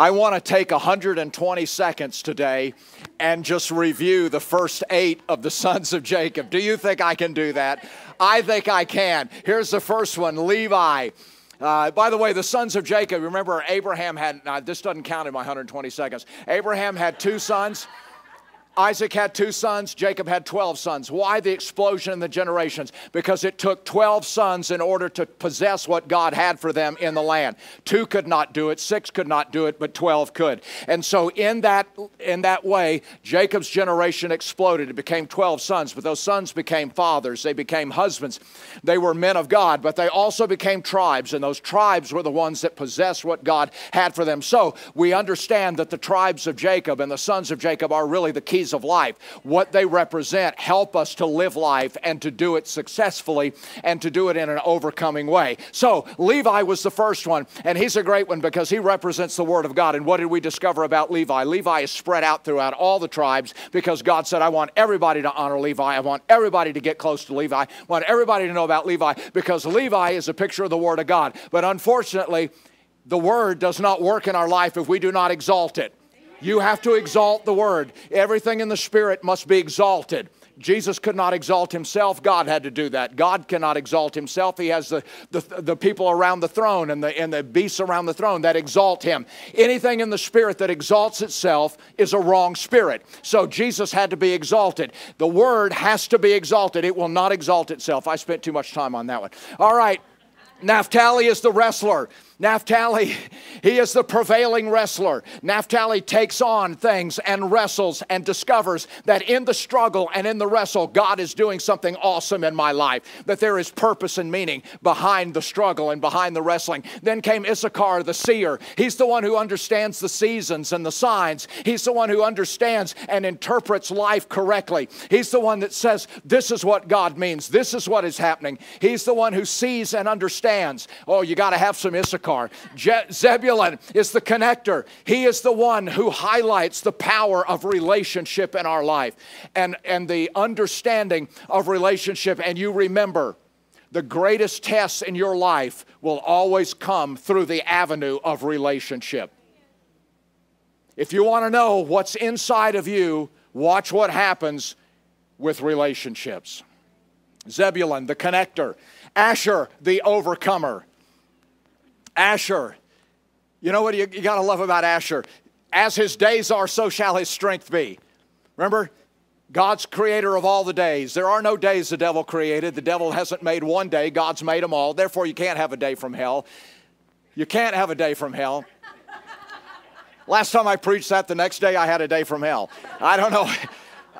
I want to take 120 seconds today and just review the first eight of the sons of Jacob. Do you think I can do that? I think I can. Here's the first one Levi. Uh, by the way, the sons of Jacob, remember Abraham had, this doesn't count in my 120 seconds. Abraham had two sons. Isaac had two sons, Jacob had 12 sons. Why the explosion in the generations? Because it took 12 sons in order to possess what God had for them in the land. Two could not do it, six could not do it, but 12 could. And so in that in that way, Jacob's generation exploded. It became 12 sons, but those sons became fathers, they became husbands. They were men of God, but they also became tribes, and those tribes were the ones that possessed what God had for them. So, we understand that the tribes of Jacob and the sons of Jacob are really the key keys of life. What they represent help us to live life and to do it successfully and to do it in an overcoming way. So, Levi was the first one, and he's a great one because he represents the Word of God. And what did we discover about Levi? Levi is spread out throughout all the tribes because God said, I want everybody to honor Levi. I want everybody to get close to Levi. I want everybody to know about Levi because Levi is a picture of the Word of God. But unfortunately, the Word does not work in our life if we do not exalt it. You have to exalt the word. Everything in the spirit must be exalted. Jesus could not exalt himself. God had to do that. God cannot exalt himself. He has the, the, the, people around the throne and the, and the beasts around the throne that exalt him. Anything in the spirit that exalts itself is a wrong spirit. So Jesus had to be exalted. The word has to be exalted. It will not exalt itself. I spent too much time on that one. All right. Naphtali is the wrestler. Naphtali, he is the prevailing wrestler. Naphtali takes on things and wrestles and discovers that in the struggle and in the wrestle, God is doing something awesome in my life, that there is purpose and meaning behind the struggle and behind the wrestling. Then came Issachar, the seer. He's the one who understands the seasons and the signs. He's the one who understands and interprets life correctly. He's the one that says, This is what God means, this is what is happening. He's the one who sees and understands. Oh, you got to have some Issachar Issachar. Je- Zebulun is the connector. He is the one who highlights the power of relationship in our life and, and the understanding of relationship. And you remember, the greatest tests in your life will always come through the avenue of relationship. If you want to know what's inside of you, watch what happens with relationships. Zebulun, the connector. Asher, the overcomer. Asher. You know what you, you got to love about Asher? As his days are, so shall his strength be. Remember, God's creator of all the days. There are no days the devil created. The devil hasn't made one day, God's made them all. Therefore, you can't have a day from hell. You can't have a day from hell. Last time I preached that, the next day I had a day from hell. I don't know.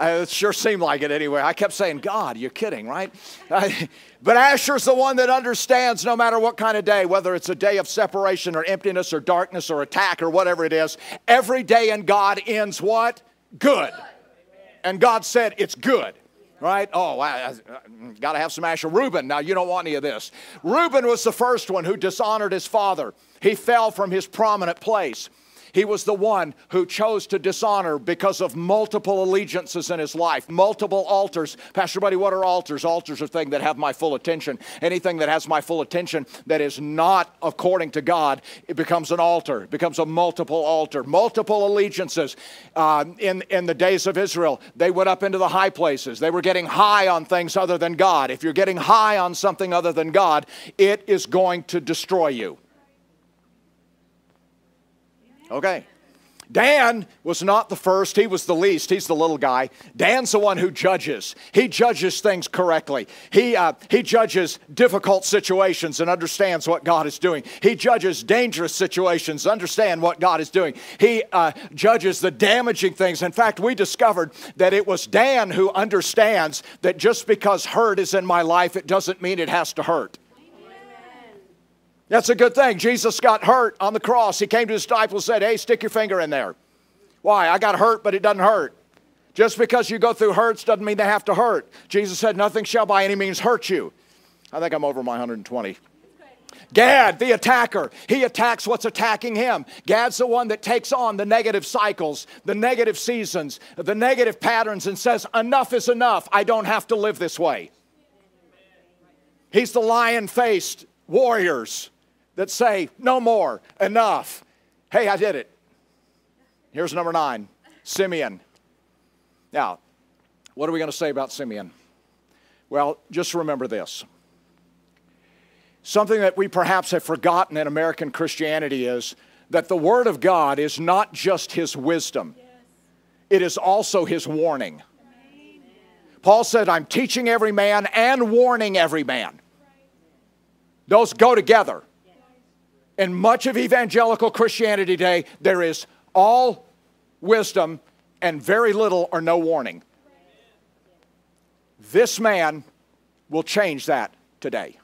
It sure seemed like it anyway. I kept saying, God, you're kidding, right? but Asher's the one that understands no matter what kind of day, whether it's a day of separation or emptiness or darkness or attack or whatever it is, every day in God ends what? Good. And God said, it's good right? Oh, I, I got to have some Asher. Reuben, now you don't want any of this. Reuben was the first one who dishonored his father. He fell from his prominent place. He was the one who chose to dishonor because of multiple allegiances in his life, multiple altars. Pastor Buddy, what are altars? Altars are things that have my full attention. Anything that has my full attention that is not according to God, it becomes an altar, it becomes a multiple altar. Multiple allegiances. Uh, in, in the days of Israel, they went up into the high places. They were getting high on things other than God. If you're getting high on something other than God, it is going to destroy you. Okay. Dan was not the first, he was the least, he's the little guy. Dan's the one who judges. He judges things correctly. He, uh, he judges difficult situations and understands what God is doing. He judges dangerous situations, understand what God is doing. He uh, judges the damaging things. In fact, we discovered that it was Dan who understands that just because hurt is in my life, it doesn't mean it has to hurt. That's a good thing. Jesus got hurt on the cross. He came to his disciples and said, Hey, stick your finger in there. Why? I got hurt, but it doesn't hurt. Just because you go through hurts doesn't mean they have to hurt. Jesus said, Nothing shall by any means hurt you. I think I'm over my 120. Gad, the attacker, he attacks what's attacking him. Gad's the one that takes on the negative cycles, the negative seasons, the negative patterns, and says, Enough is enough. I don't have to live this way. He's the lion faced warriors that say, no more, enough. Hey, I did it. Here's number nine Simeon. Now, what are we going to say about Simeon? Well, just remember this. Something that we perhaps have forgotten in American Christianity is that the Word of God is not just His wisdom, it is also His warning. Paul said, I'm teaching every man and warning every man. Those go together. In much of evangelical Christianity today, there is all wisdom and very little or no warning. This man will change that today.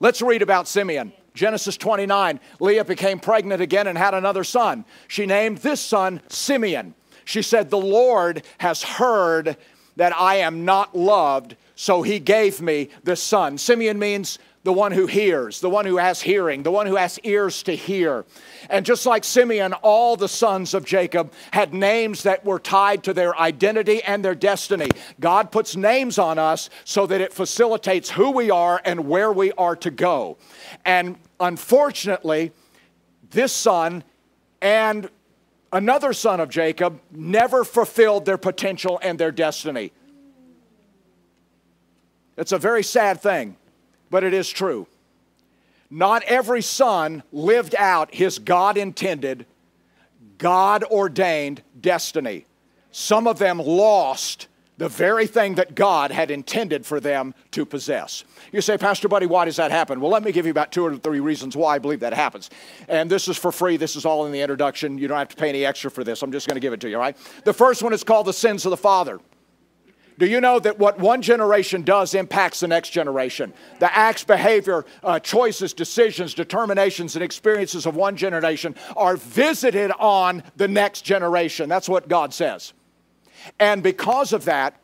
Let's read about Simeon. Genesis 29, Leah became pregnant again and had another son. She named this son Simeon. She said, The Lord has heard that I am not loved, so he gave me this son. Simeon means the one who hears, the one who has hearing, the one who has ears to hear. And just like Simeon, all the sons of Jacob had names that were tied to their identity and their destiny. God puts names on us so that it facilitates who we are and where we are to go. And unfortunately, this son and another son of Jacob never fulfilled their potential and their destiny. It's a very sad thing but it is true. Not every son lived out his God intended, God ordained destiny. Some of them lost the very thing that God had intended for them to possess. You say, Pastor Buddy, why does that happen? Well, let me give you about two or three reasons why I believe that happens. And this is for free. This is all in the introduction. You don't have to pay any extra for this. I'm just going to give it to you, all right? The first one is called the sins of the father. Do you know that what one generation does impacts the next generation? The acts, behavior, uh, choices, decisions, determinations, and experiences of one generation are visited on the next generation. That's what God says. And because of that,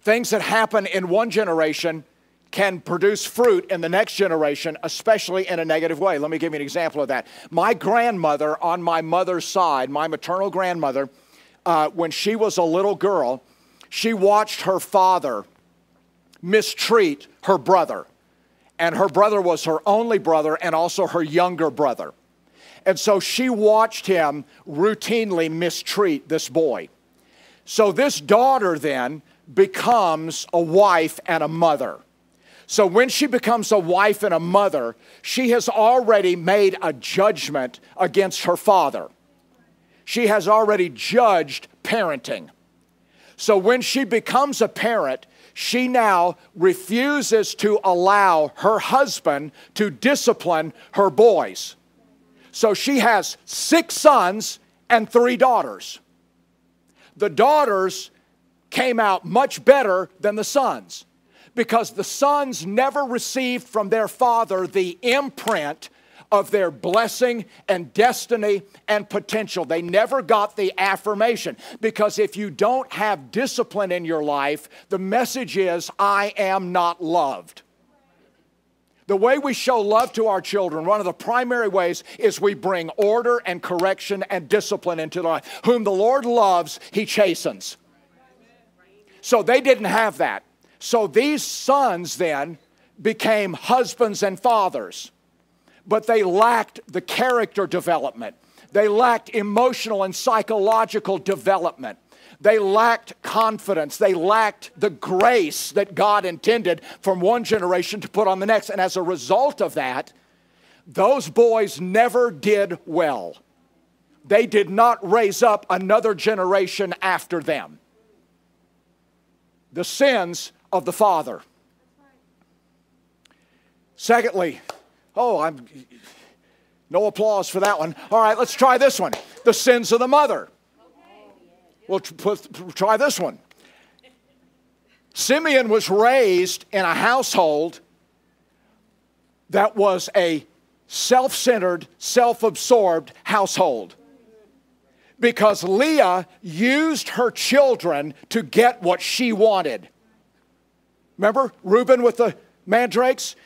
things that happen in one generation can produce fruit in the next generation, especially in a negative way. Let me give you an example of that. My grandmother, on my mother's side, my maternal grandmother, uh, when she was a little girl, she watched her father mistreat her brother. And her brother was her only brother and also her younger brother. And so she watched him routinely mistreat this boy. So this daughter then becomes a wife and a mother. So when she becomes a wife and a mother, she has already made a judgment against her father. She has already judged parenting. So when she becomes a parent, she now refuses to allow her husband to discipline her boys. So she has six sons and three daughters. The daughters came out much better than the sons because the sons never received from their father the imprint of their blessing and destiny and potential. They never got the affirmation because if you don't have discipline in your life, the message is, I am not loved. The way we show love to our children, one of the primary ways is we bring order and correction and discipline into their life. Whom the Lord loves, he chastens. So they didn't have that. So these sons then became husbands and fathers but they lacked the character development. They lacked emotional and psychological development. They lacked confidence. They lacked the grace that God intended from one generation to put on the next. And as a result of that, those boys never did well. They did not raise up another generation after them. The sins of the father. Secondly, Oh, I'm no applause for that one. All right, let's try this one. The sins of the mother. We'll try this one. Simeon was raised in a household that was a self centered, self absorbed household because Leah used her children to get what she wanted. Remember Reuben with the mandrakes?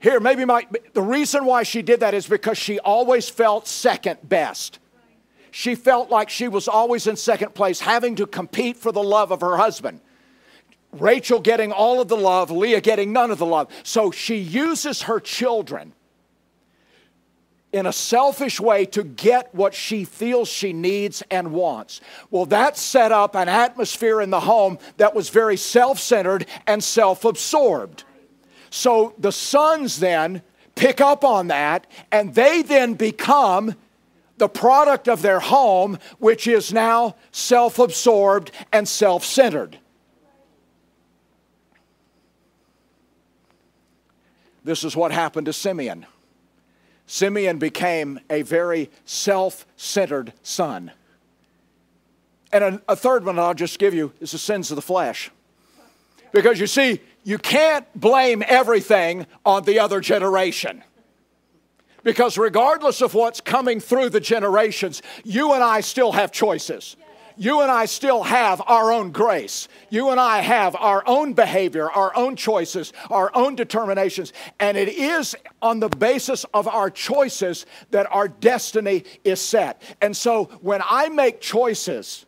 Here, maybe my, the reason why she did that is because she always felt second best. She felt like she was always in second place, having to compete for the love of her husband. Rachel getting all of the love, Leah getting none of the love. So she uses her children in a selfish way to get what she feels she needs and wants. Well, that set up an atmosphere in the home that was very self centered and self absorbed. So the sons then pick up on that and they then become the product of their home, which is now self absorbed and self centered. This is what happened to Simeon. Simeon became a very self centered son. And a, a, third one I'll just give you is the sins of the flesh. Because you see, you can't blame everything on the other generation. Because regardless of what's coming through the generations, you and I still have choices you and I still have our own grace. You and I have our own behavior, our own choices, our own determinations. And it is on the basis of our choices that our destiny is set. And so when I make choices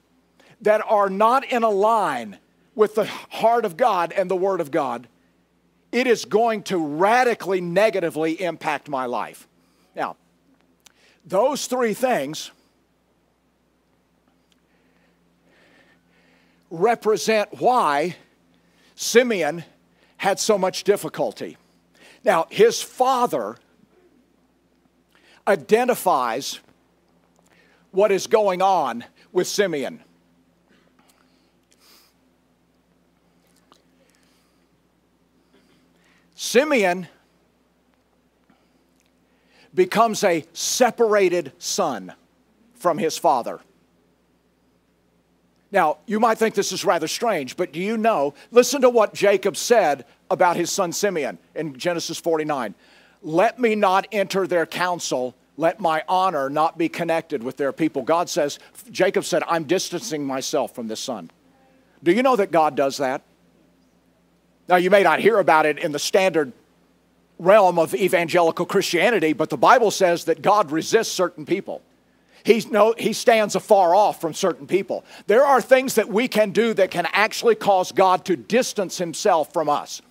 that are not in a line with the heart of God and the Word of God, it is going to radically negatively impact my life. Now, those three things represent why Simeon had so much difficulty. Now, his father identifies what is going on with Simeon. Simeon becomes a separated son from his father. Now, you might think this is rather strange, but do you know? Listen to what Jacob said about his son Simeon in Genesis 49. Let me not enter their counsel, let my honor not be connected with their people. God says, Jacob said, I'm distancing myself from this son. Do you know that God does that? Now, you may not hear about it in the standard realm of evangelical Christianity, but the Bible says that God resists certain people. He's no, he stands afar off from certain people. There are things that we can do that can actually cause God to distance himself from us.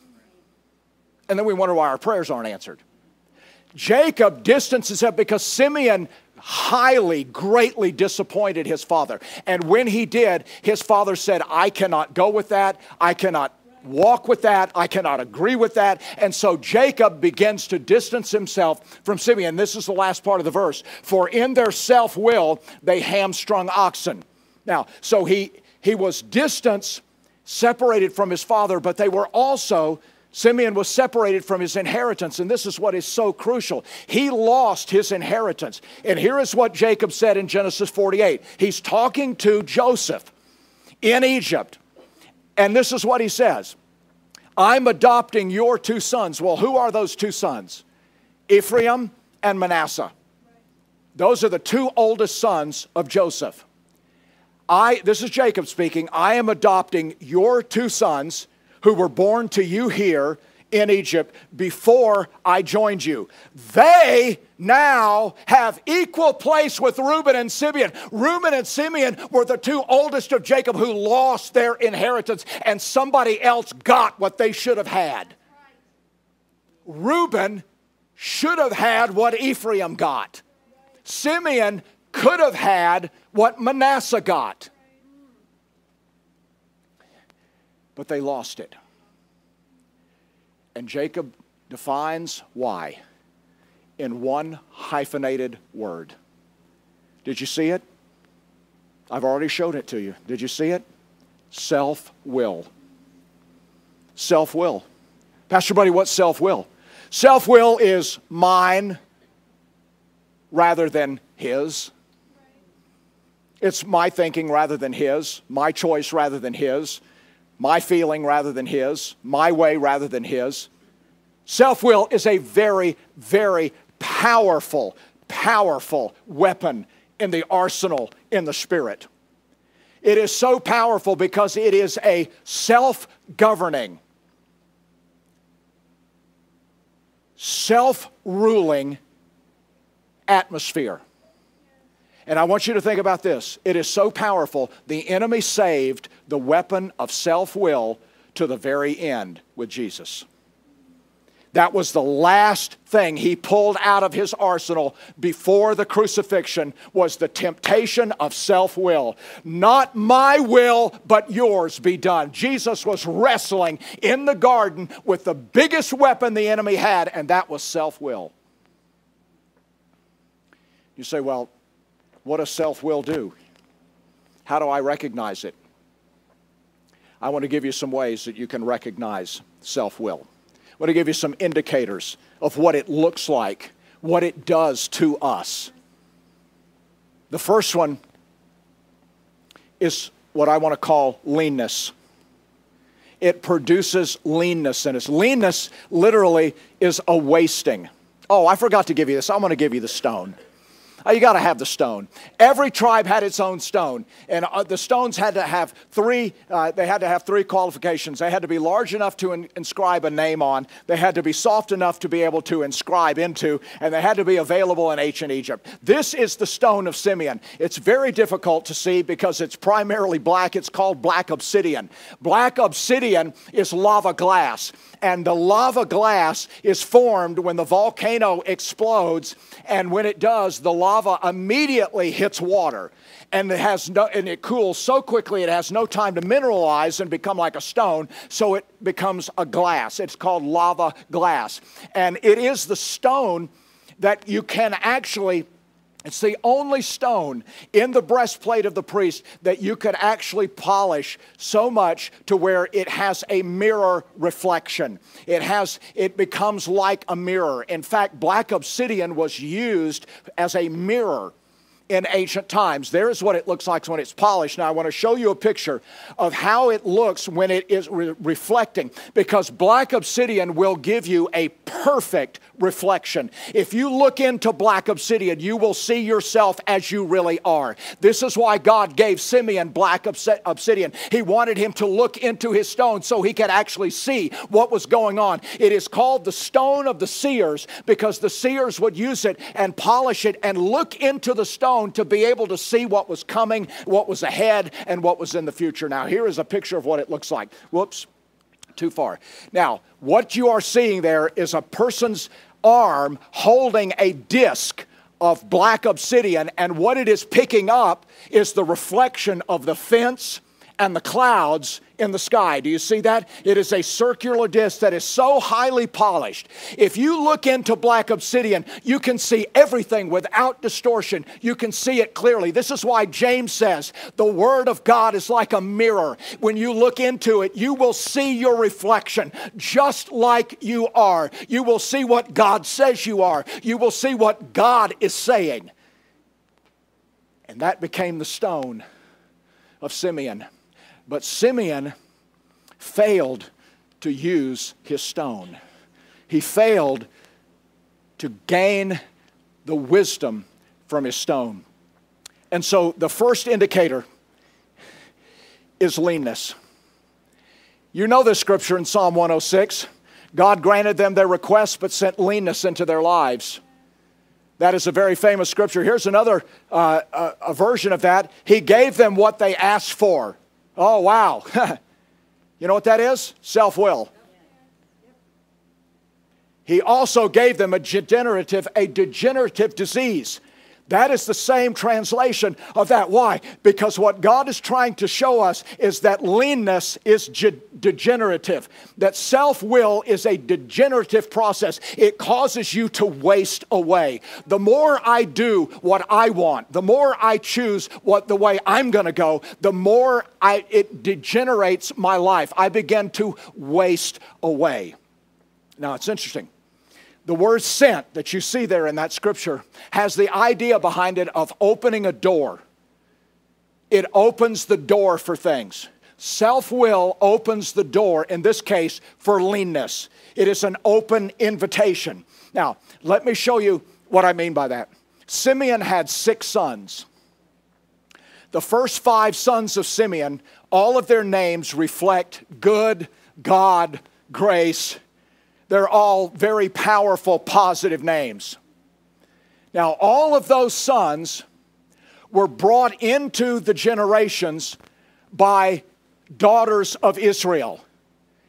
And then we wonder why our prayers aren't answered. Jacob distances him because Simeon highly, greatly disappointed his father. And when he did, his father said, I cannot go with that. I cannot walk with that. I cannot agree with that. And so Jacob begins to distance himself from Simeon. This is the last part of the verse. For in their self will they hamstrung oxen. Now, so he, he was distance separated from his father, but they were also. Simeon was separated from his inheritance, and this is what is so crucial. He lost his inheritance. And here is what Jacob said in Genesis 48. He's talking to Joseph in Egypt. And this is what he says I'm adopting your two sons. Well, who are those two sons? Ephraim and Manasseh. Those are the two oldest sons of Joseph. I, this is Jacob speaking, I am adopting your two sons who were born to you here in Egypt before I joined you. They now have equal place with Reuben and Simeon. Reuben and Simeon were the two oldest of Jacob who lost their inheritance, and somebody else got what they should have had. Reuben should have had what Ephraim got. Simeon could have had what Manasseh got. But they lost it. And Jacob defines why in one hyphenated word. Did you see it? I've already showed it to you. Did you see it? Self will. Self will. Pastor Buddy, what's self will? Self will is mine rather than his. It's my thinking rather than his, my choice rather than his my feeling rather than his, my way rather than his. Self will is a very, very powerful, powerful weapon in the arsenal in the spirit. It is so powerful because it is a self governing, self ruling atmosphere. And I want you to think about this. It is so powerful. The enemy saved the weapon of self will to the very end with Jesus. That was the last thing he pulled out of his arsenal before the crucifixion was the temptation of self-will. Not my will, but yours be done. Jesus was wrestling in the garden with the biggest weapon the enemy had, and that was self-will. You say, well, what does self-will do? How do I recognize it? I want to give you some ways that you can recognize self-will. I want to give you some indicators of what it looks like, what it does to us. The first one is what I want to call leanness. It produces leanness in us. Leanness literally is a wasting. Oh, I forgot to give you this. I'm going to give you the stone. Oh, you got to have the stone. Every tribe had its own stone, and uh, the stones had to have three. Uh, they had to have three qualifications. They had to be large enough to in- inscribe a name on. They had to be soft enough to be able to inscribe into, and they had to be available in ancient Egypt. This is the stone of Simeon. It's very difficult to see because it's primarily black. It's called black obsidian. Black obsidian is lava glass, and the lava glass is formed when the volcano explodes, and when it does, the lava immediately hits water. And it has no and it cools so quickly it has no time to mineralize and become like a stone so it becomes a glass. It's called lava glass. And it is the stone that you can actually it's the only stone in the breastplate of the priest that you could actually polish so much to where it has a mirror reflection. It has it becomes like a mirror. In fact, black obsidian was used as a mirror in ancient times. There's what it looks like when it's polished. Now, I want to show you a picture of how it looks when it is re- reflecting because black obsidian will give you a perfect reflection. If you look into black obsidian, you will see yourself as you really are. This is why God gave Simeon black obsidian. He wanted him to look into his stone so he could actually see what was going on. It is called the stone of the seers because the seers would use it and polish it and look into the stone to be able to see what was coming, what was ahead, and what was in the future. Now, here is a picture of what it looks like. Whoops too far. Now, what you are seeing there is a person's arm holding a disc of black obsidian, and what it is picking up is the reflection of the fence and the clouds in the sky. Do you see that? It is a circular disc that is so highly polished. If you look into black obsidian, you can see everything without distortion. You can see it clearly. This is why James says the Word of God is like a mirror. When you look into it, you will see your reflection just like you are. You will see what God says you are. You will see what God is saying. And that became the stone of Simeon. But Simeon failed to use his stone. He failed to gain the wisdom from his stone. And so the first indicator is leanness. You know this scripture in Psalm 106. God granted them their requests but sent leanness into their lives. That is a very famous scripture. Here's another uh, a, a version of that. He gave them what they asked for. Oh, wow. you know what that is? Self will. He also gave them a degenerative, a degenerative disease. That is the same translation of that. Why? Because what God is trying to show us is that leanness is ge- degenerative, that self will is a degenerative process. It causes you to waste away. The more I do what I want, the more I choose what the way I'm going to go, the more I, it degenerates my life. I begin to waste away. Now, it's interesting the word sent that you see there in that scripture has the idea behind it of opening a door. It opens the door for things. Self will opens the door, in this case, for leanness. It is an open invitation. Now, let me show you what I mean by that. Simeon had six sons. The first five sons of Simeon, all of their names reflect good, God, grace, they're all very powerful, positive names. Now, all of those sons were brought into the generations by daughters of Israel.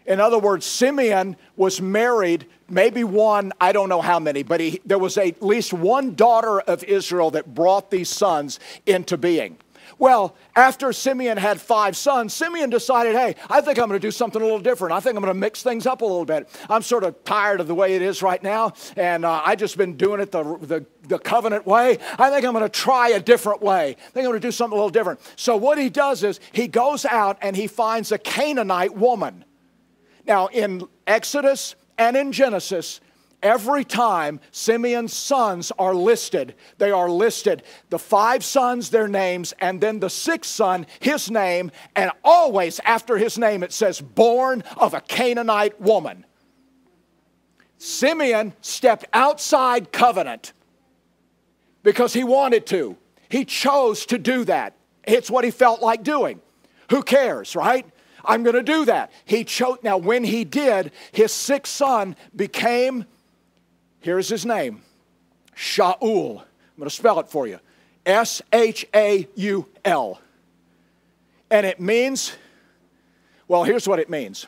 In other words, Simeon was married, maybe one, I don't know how many, but he, there was at least one daughter of Israel that brought these sons into being. Well, after Simeon had five sons, Simeon decided, hey, I think I'm going to do something a little different. I think I'm going to mix things up a little bit. I'm sort of tired of the way it is right now, and uh, I just been doing it the, the, the covenant way. I think I'm going to try a different way. I think I'm going to do something a little different. So what he does is he goes out and he finds a Canaanite woman. Now, in Exodus and in Genesis, every time Simeon's sons are listed, they are listed the five sons, their names, and then the sixth son, his name, and always after his name it says, born of a Canaanite woman. Simeon stepped outside covenant because he wanted to. He chose to do that. It's what he felt like doing. Who cares, right? I'm going to do that. He chose. Now, when he did, his sixth son became, here's his name, Shaul. I'm going to spell it for you S H A U L. And it means, well, here's what it means.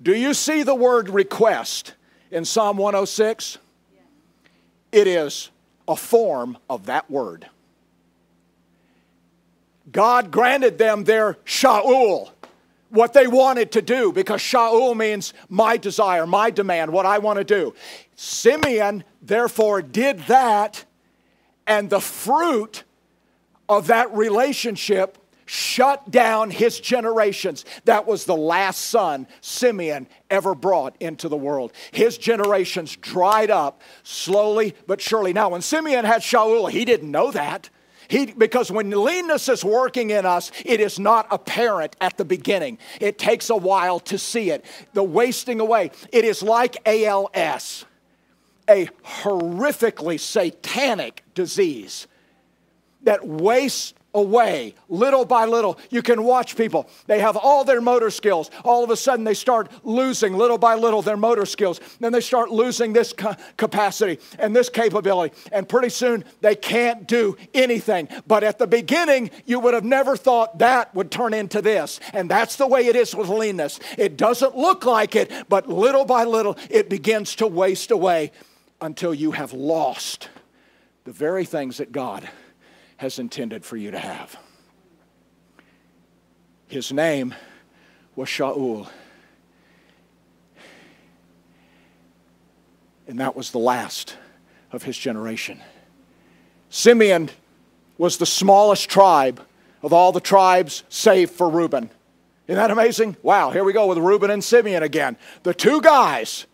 Do you see the word request in Psalm 106? It is a form of that word. God granted them their Shaul what they wanted to do because Shaul means my desire, my demand, what I want to do. Simeon, therefore, did that, and the fruit of that relationship shut down his generations. That was the last son Simeon ever brought into the world. His generations dried up slowly but surely. Now, when Simeon had Shaul, he didn't know that. He, because when leanness is working in us, it is not apparent at the beginning. It takes a while to see it. The wasting away. It is like ALS, a horrifically satanic disease that wastes away little by little. You can watch people. They have all their motor skills. All of a sudden, they start losing little by little their motor skills. Then they start losing this capacity and this capability. And pretty soon, they can't do anything. But at the beginning, you would have never thought that would turn into this. And that's the way it is with leanness. It doesn't look like it, but little by little, it begins to waste away until you have lost the very things that God has intended for you to have. His name was Shaul. And that was the last of his generation. Simeon was the smallest tribe of all the tribes save for Reuben. Isn't that amazing? Wow, here we go with Reuben and Simeon again. The two guys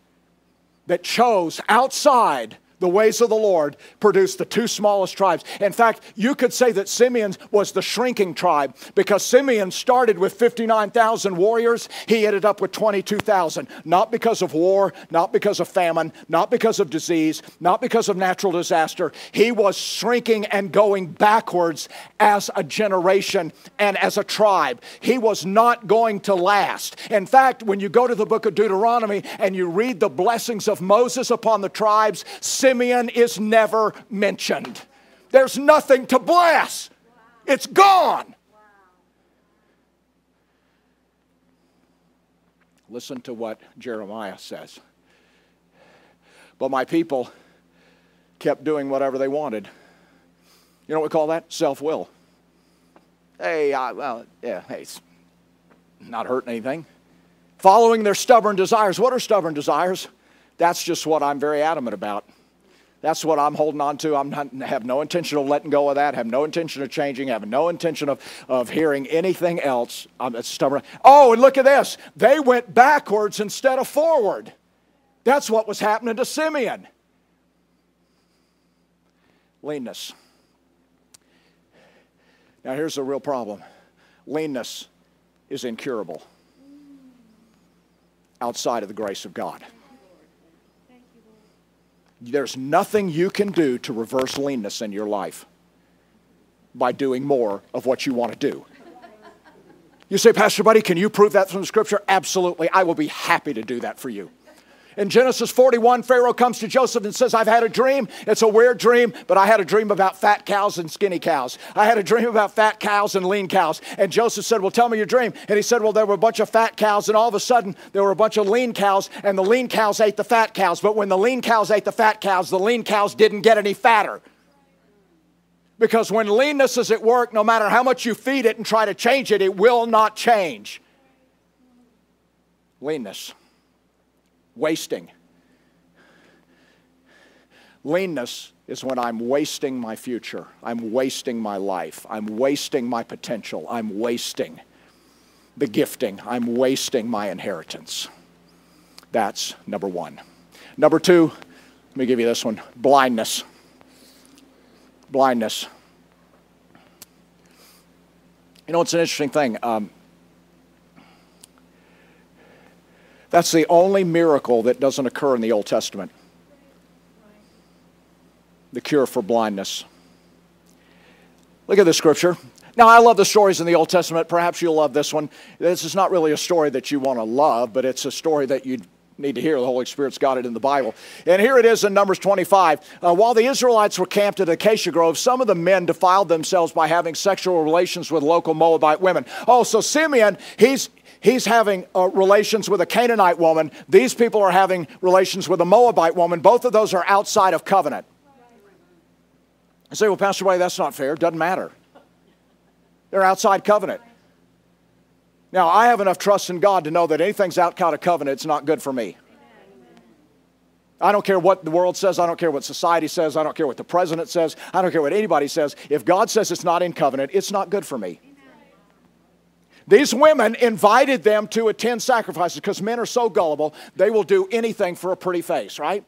that chose outside the ways of the Lord produced the two smallest tribes. In fact, you could say that Simeon was the shrinking tribe because Simeon started with 59,000 warriors. He ended up with 22,000. Not because of war, not because of famine, not because of disease, not because of natural disaster. He was shrinking and going backwards as a generation and as a tribe. He was not going to last. In fact, when you go to the book of Deuteronomy and you read the blessings of Moses upon the tribes, Simeon is never mentioned. There's nothing to bless, it's gone. Listen to what Jeremiah says. But my people kept doing whatever they wanted. You know what we call that? Self will. Hey, I, well, yeah, hey, it's not hurting anything. Following their stubborn desires. What are stubborn desires? That's just what I'm very adamant about. That's what I'm holding on to. I have no intention of letting go of that, have no intention of changing, have no intention of, of hearing anything else. I'm stubborn. Oh, and look at this. They went backwards instead of forward. That's what was happening to Simeon. Leanness. Now, here's the real problem leanness is incurable outside of the grace of God. There's nothing you can do to reverse leanness in your life by doing more of what you want to do. You say, Pastor Buddy, can you prove that from the scripture? Absolutely. I will be happy to do that for you. In Genesis 41, Pharaoh comes to Joseph and says, I've had a dream. It's a weird dream, but I had a dream about fat cows and skinny cows. I had a dream about fat cows and lean cows. And Joseph said, Well, tell me your dream. And he said, Well, there were a bunch of fat cows, and all of a sudden there were a bunch of lean cows, and the lean cows ate the fat cows. But when the lean cows ate the fat cows, the lean cows didn't get any fatter. Because when leanness is at work, no matter how much you feed it and try to change it, it will not change. Leanness, wasting. Leanness is when I'm wasting my future. I'm wasting my life. I'm wasting my potential. I'm wasting the gifting. I'm wasting my inheritance. That's number one. Number two, let me give you this one blindness. Blindness. You know, it's an interesting thing. Um, that's the only miracle that doesn't occur in the Old Testament the cure for blindness. Look at the scripture. Now, I love the stories in the Old Testament. Perhaps you'll love this one. This is not really a story that you want to love, but it's a story that you need to hear. The Holy Spirit's got it in the Bible. And here it is in Numbers 25. Uh, while the Israelites were camped at Acacia Grove, some of the men defiled themselves by having sexual relations with local Moabite women. Oh, so Simeon, he's he's having uh, relations with a Canaanite woman. These people are having relations with a Moabite woman. Both of those are outside of covenant. I say, well, Pastor White, that's not fair. Doesn't matter. They're outside covenant. Now, I have enough trust in God to know that anything's outside of covenant, it's not good for me. I don't care what the world says. I don't care what society says. I don't care what the president says. I don't care what anybody says. If God says it's not in covenant, it's not good for me. These women invited them to attend sacrifices because men are so gullible, they will do anything for a pretty face, right?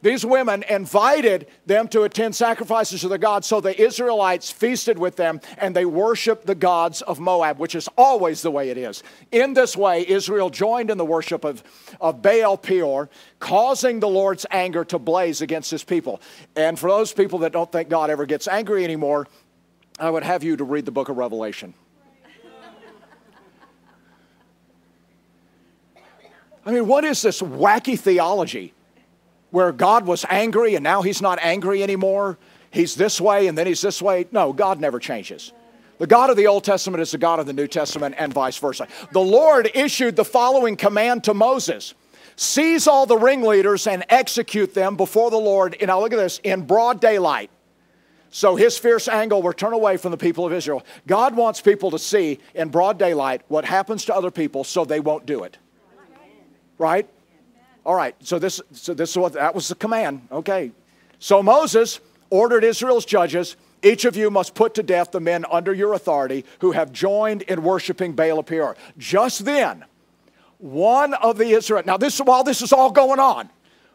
These women invited them to attend sacrifices to the gods, so the Israelites feasted with them and they worshiped the gods of Moab, which is always the way it is. In this way, Israel joined in the worship of, of Baal Peor, causing the Lord's anger to blaze against his people. And for those people that don't think God ever gets angry anymore, I would have you to read the book of Revelation. I mean, what is this wacky theology? where God was angry and now he's not angry anymore. He's this way and then he's this way. No, God never changes. The God of the Old Testament is the God of the New Testament and vice versa. The Lord issued the following command to Moses seize all the ringleaders and execute them before the Lord. And now look at this in broad daylight. So his fierce anger will turn away from the people of Israel. God wants people to see in broad daylight what happens to other people so they won't do it. Right? All right, so this, so this is what that was the command. Okay. So Moses ordered Israel's judges each of you must put to death the men under your authority who have joined in worshiping Baal of Peor. Just then, one of the Israel now this while this is all going on,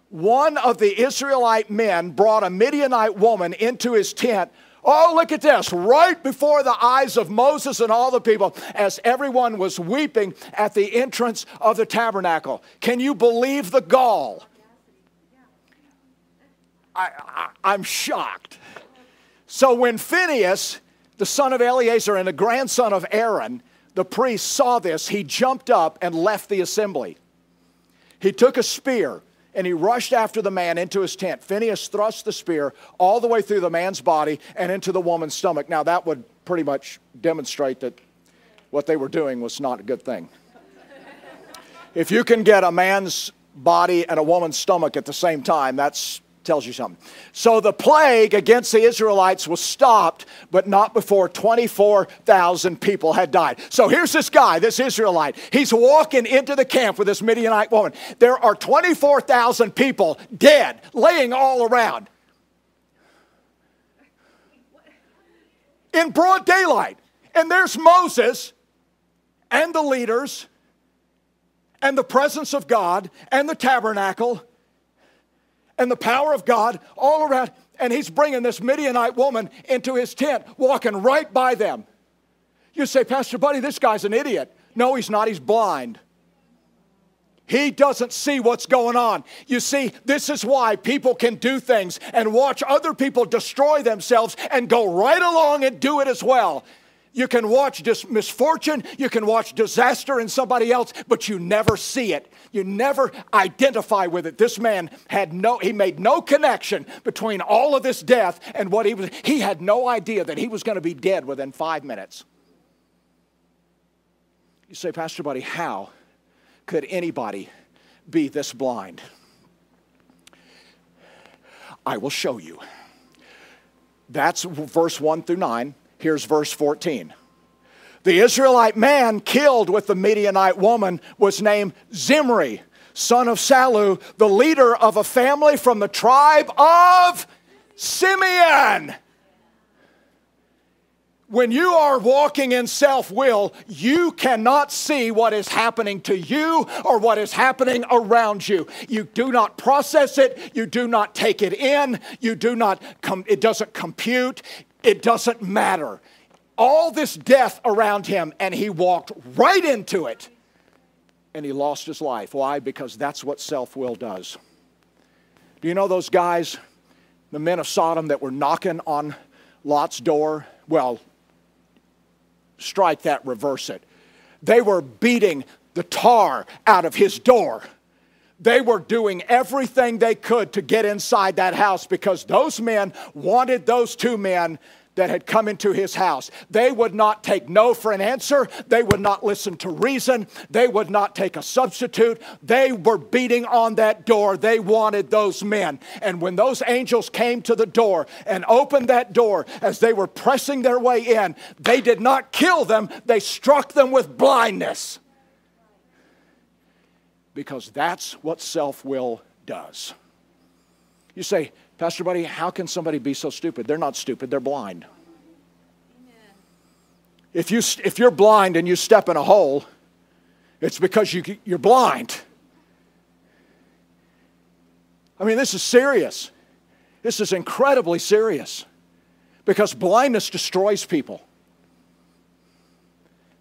one of the Israelite men brought a Midianite woman into his tent Oh, look at this. Right before the eyes of Moses and all the people, as everyone was weeping at the entrance of the tabernacle. Can you believe the gall? I, am shocked. So when Phineas, the son of Eleazar and the grandson of Aaron, the priest, saw this, he jumped up and left the assembly. He took a spear and he rushed after the man into his tent. Phineas thrust the spear all the way through the man's body and into the woman's stomach. Now, that would pretty much demonstrate that what they were doing was not a good thing. if you can get a man's body and a woman's stomach at the same time, that's tells you something. So the plague against the Israelites was stopped, but not before 24,000 people had died. So here's this guy, this Israelite. He's walking into the camp with this Midianite woman. There are 24,000 people dead, laying all around. In broad daylight. And there's Moses and the leaders and the presence of God and the tabernacle and the power of God all around. And he's bringing this Midianite woman into his tent, walking right by them. You say, Pastor Buddy, this guy's an idiot. No, he's not. He's blind. He doesn't see what's going on. You see, this is why people can do things and watch other people destroy themselves and go right along and do it as well. You can watch dis- misfortune, you can watch disaster in somebody else, but you never see it. You never identify with it. This man had no, he made no connection between all of this death and what he was. He had no idea that he was going to be dead within five minutes. You say, Pastor Buddy, how could anybody be this blind? I will show you. That's verse 1 through 9. Here's verse 14. The Israelite man killed with the Midianite woman was named Zimri, son of Salu, the leader of a family from the tribe of Simeon. When you are walking in self will, you cannot see what is happening to you or what is happening around you. You do not process it, you do not take it in, you do not, com- it doesn't compute, it doesn't matter. All this death around him, and he walked right into it. And he lost his life. Why? Because that's what self will does. Do you know those guys, the men of Sodom, that were knocking on Lot's door? Well, strike that, reverse it. They were beating the tar out of his door. They were doing everything they could to get inside that house because those men wanted those two men that had come into his house. They would not take no for an answer. They would not listen to reason. They would not take a substitute. They were beating on that door. They wanted those men. And when those angels came to the door and opened that door as they were pressing their way in, they did not kill them, they struck them with blindness. Because that's what self will does. You say, Pastor Buddy, how can somebody be so stupid? They're not stupid, they're blind. Amen. If, you, if you're blind and you step in a hole, it's because you, you're blind. I mean, this is serious. This is incredibly serious because blindness destroys people.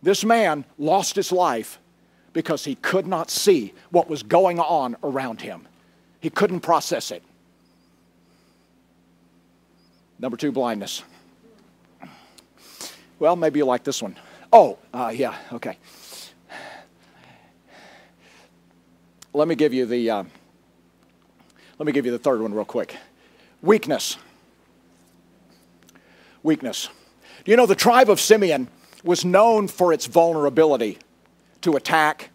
This man lost his life because he could not see what was going on around him. He couldn't process it. Number two, blindness. Well, maybe you like this one. Oh, uh, yeah, okay. Let me give you the. Uh, let me give you the third one real quick. Weakness. Weakness. You know the tribe of Simeon was known for its vulnerability to attack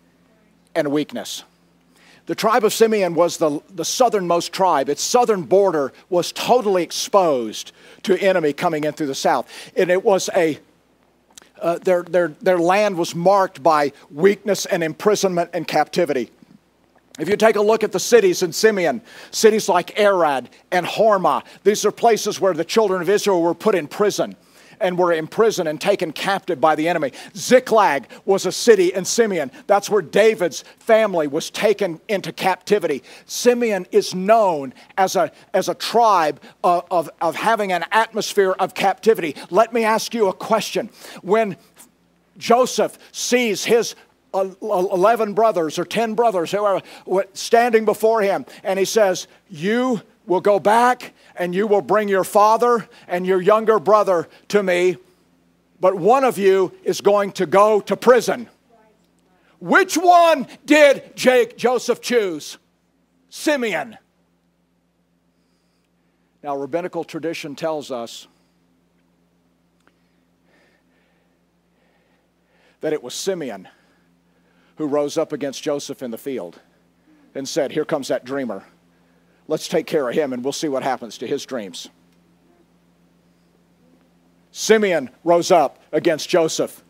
and weakness? The tribe of Simeon was the, the southernmost tribe. Its southern border was totally exposed to enemy coming in through the south. And it was a uh, their, their, their land was marked by weakness and imprisonment and captivity. If you take a look at the cities in Simeon, cities like Arad and Hormah, these are places where the children of Israel were put in prison and were imprisoned and taken captive by the enemy. Ziklag was a city in Simeon. That's where David's family was taken into captivity. Simeon is known as a, as a tribe of, of, of having an atmosphere of captivity. Let me ask you a question. When Joseph sees his 11 brothers or 10 brothers who are standing before him, and he says, You will go back and you will bring your father and your younger brother to me, but one of you is going to go to prison. Which one did Jake Joseph choose? Simeon. Now, rabbinical tradition tells us that it was Simeon who rose up against Joseph in the field and said, Here comes that dreamer. Let's take care of him and we'll see what happens to his dreams. Simeon rose up against Joseph.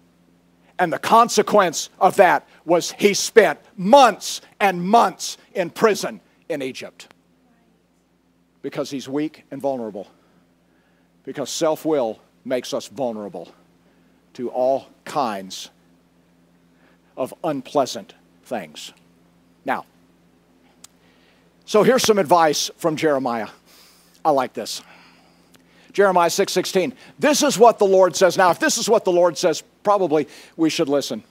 And the consequence of that was he spent months and months in prison in Egypt because he's weak and vulnerable. Because self will makes us vulnerable to all kinds of unpleasant things. Now, so here's some advice from Jeremiah. I like this. Jeremiah 6:16. this is what the Lord says. Now, if this is what the Lord says, probably we should listen.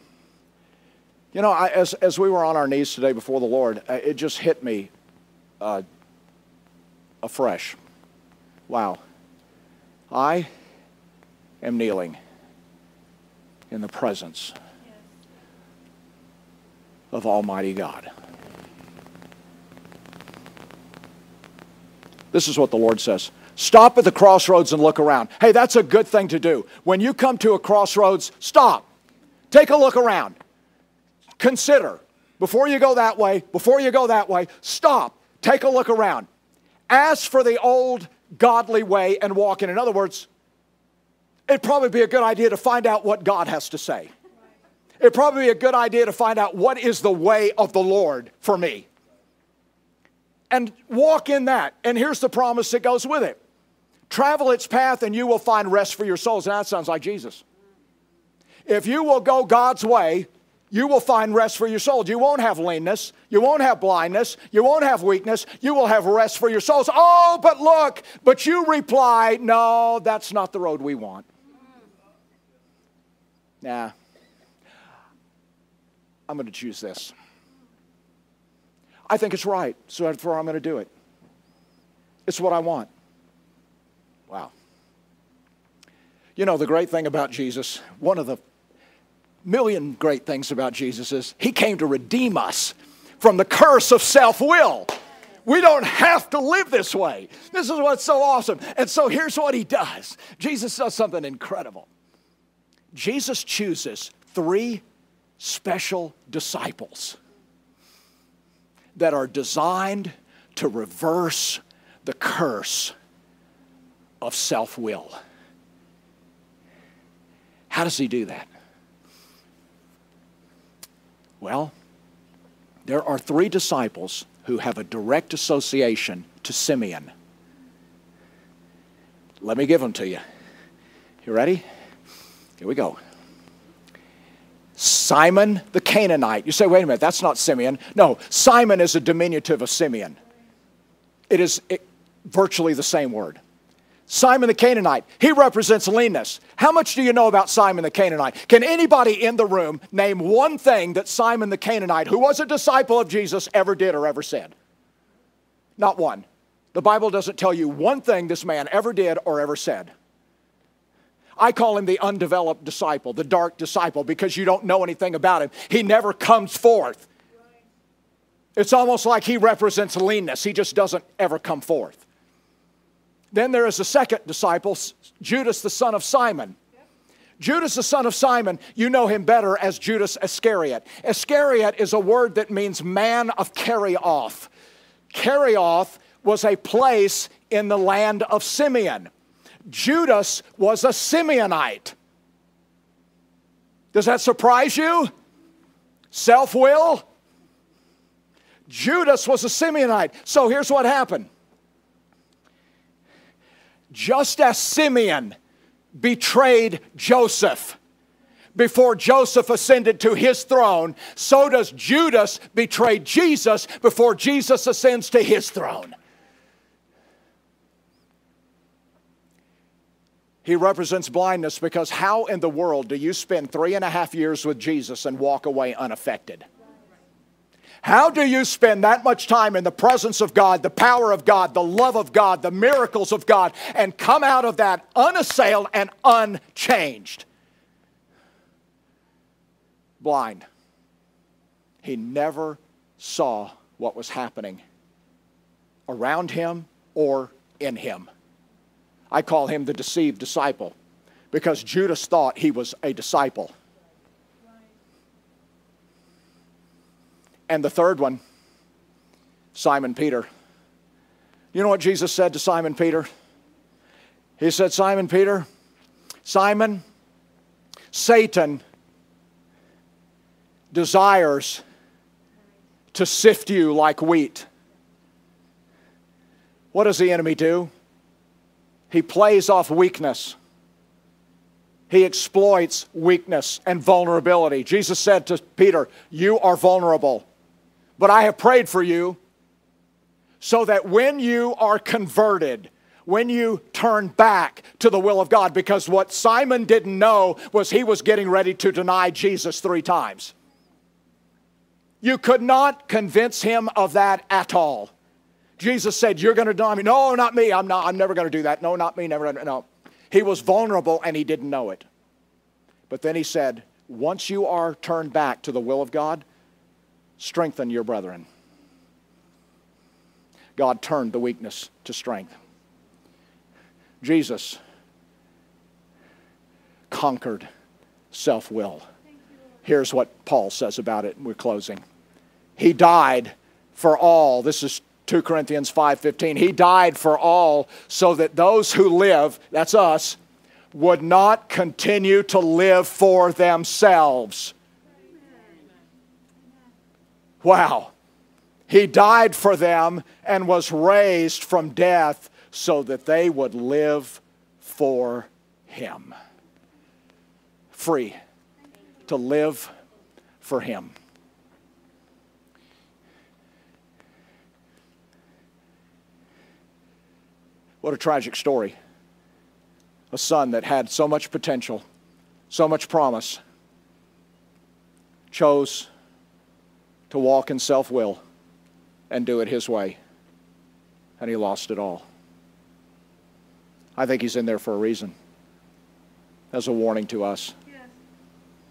You know, I, as, as we were on our knees today before the Lord, it just hit me uh, afresh. Wow. I am kneeling in the presence of Almighty God. This is what the Lord says. Stop at the crossroads and look around. Hey, that's a good thing to do. When you come to a crossroads, stop. Take a look around. Consider. Before you go that way, before you go that way, stop. Take a look around. Ask for the old godly way and walk in. In other words, it'd probably be a good idea to find out what God has to say. It'd probably be a good idea to find out what is the way of the Lord for me. And walk in that. And here's the promise that goes with it travel its path and you will find rest for your souls. And that sounds like Jesus. If you will go God's way, you will find rest for your souls. You won't have leanness. You won't have blindness. You won't have weakness. You will have rest for your souls. Oh, but look, but you reply, no, that's not the road we want. Nah. I'm going to choose this. I think it's right, so therefore I'm going to do it. It's what I want. Wow. You know, the great thing about Jesus, one of the million great things about Jesus is he came to redeem us from the curse of self will. We don't have to live this way. This is what's so awesome. And so here's what he does Jesus does something incredible. Jesus chooses three special disciples that are designed to reverse the curse of self will. How does he do that? Well, there are three disciples who have a direct association to Simeon. Let me give them to you. You ready? Here we go. Simon the Canaanite. You say, wait a minute, that's not Simeon. No, Simon is a diminutive of Simeon. It is it, virtually the same word. Simon the Canaanite, he represents leanness. How much do you know about Simon the Canaanite? Can anybody in the room name one thing that Simon the Canaanite, who was a disciple of Jesus, ever did or ever said? Not one. The Bible doesn't tell you one thing this man ever did or ever said. I call him the undeveloped disciple, the dark disciple, because you don't know anything about him. He never comes forth. It's almost like he represents leanness, he just doesn't ever come forth. Then there is a second disciple, Judas, the son of Simon. Judas, the son of Simon, you know him better as Judas Iscariot. Iscariot is a word that means man of Kerioth. Kerioth was a place in the land of Simeon. Judas was a Simeonite. Does that surprise you? Self will? Judas was a Simeonite. So here's what happened just as Simeon betrayed Joseph before Joseph ascended to his throne, so does Judas betray Jesus before Jesus ascends to his throne. He represents blindness because how in the world do you spend three and a half years with Jesus and walk away unaffected? How do you spend that much time in the presence of God, the power of God, the love of God, the miracles of God, and come out of that unassailed and unchanged? Blind. He never saw what was happening around him or in him. I call him the deceived disciple because Judas thought he was a disciple. And the third one, Simon Peter. You know what Jesus said to Simon Peter? He said, Simon Peter, Simon, Satan desires to sift you like wheat. What does the enemy do? He plays off weakness. He exploits weakness and vulnerability. Jesus said to Peter, You are vulnerable. But I have prayed for you so that when you are converted, when you turn back to the will of God, because what Simon didn't know was he was getting ready to deny Jesus three times. You could not convince him of that at all. Jesus said, You're going to deny me. No, not me. I'm, not, I'm never going to do that. No, not me. Never. No. He was vulnerable and he didn't know it. But then he said, once you are turned back to the will of God, strengthen your brethren. God turned the weakness to strength. Jesus conquered self will. Here's what Paul says about it. We're closing. He died for all. This is 2 Corinthians 5:15. He died for all so that those who live, that's us, would not continue to live for themselves. Wow. He died for them and was raised from death so that they would live for Him. Free to live for Him. What a tragic story. A son that had so much potential, so much promise, chose to walk in self will and do it his way. And he lost it all. I think he's in there for a reason as a warning to us. Yes.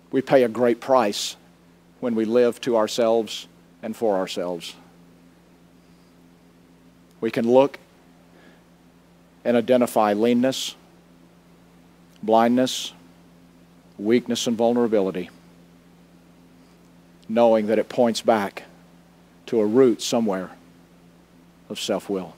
We pay a great price when we live to ourselves and for ourselves. We can look and identify leanness, blindness, weakness, and vulnerability, knowing that it points back to a root somewhere of self will.